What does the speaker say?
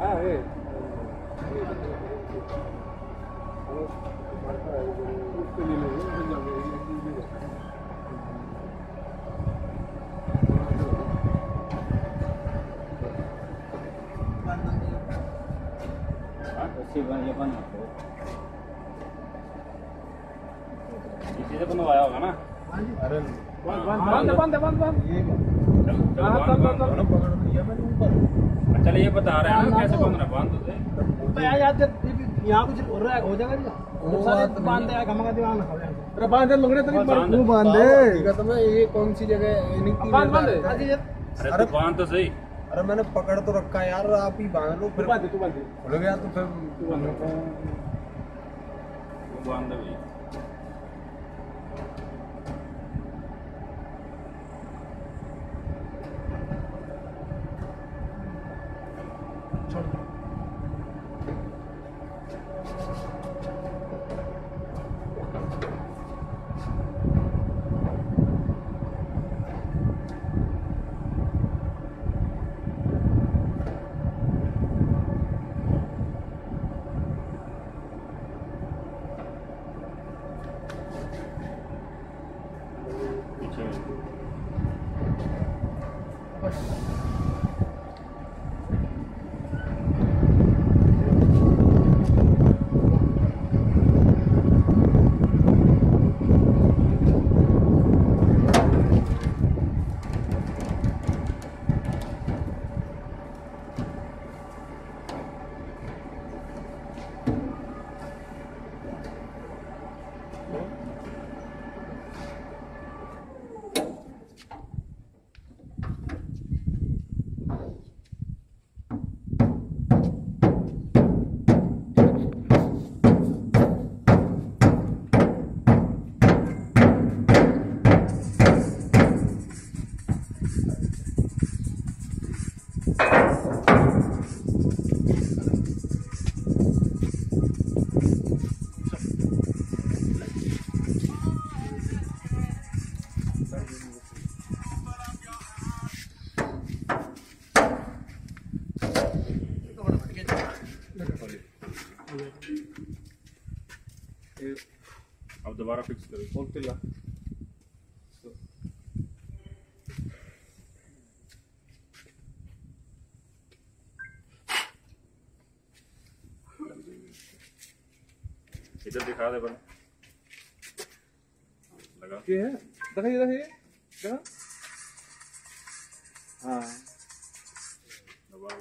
Ah, eh. अच्छी बन ये बन इसी से बनवाया होगा ना? अरे बंद बंद बंद बंद बंद। ये चलो हाँ। चलो ये बता रहे हैं ना कैसे बांधना बाँध दो दे। तो यार यार जब यहाँ कुछ हो रहा है हो जाएगा। तू तो ये कौन सी जगह रहे अरे बाँध तो सही अरे मैंने पकड़ तो रखा यार आप ही बाँध लो फिर बाँध दे, तू बाँध दे। तो फिर बाँध दे। 超长 अब दोबारा फिक्स करो इधर दिखा दे बन। लगा। ये है। दिखाइए दिखाइए। देखा। हाँ। दबा है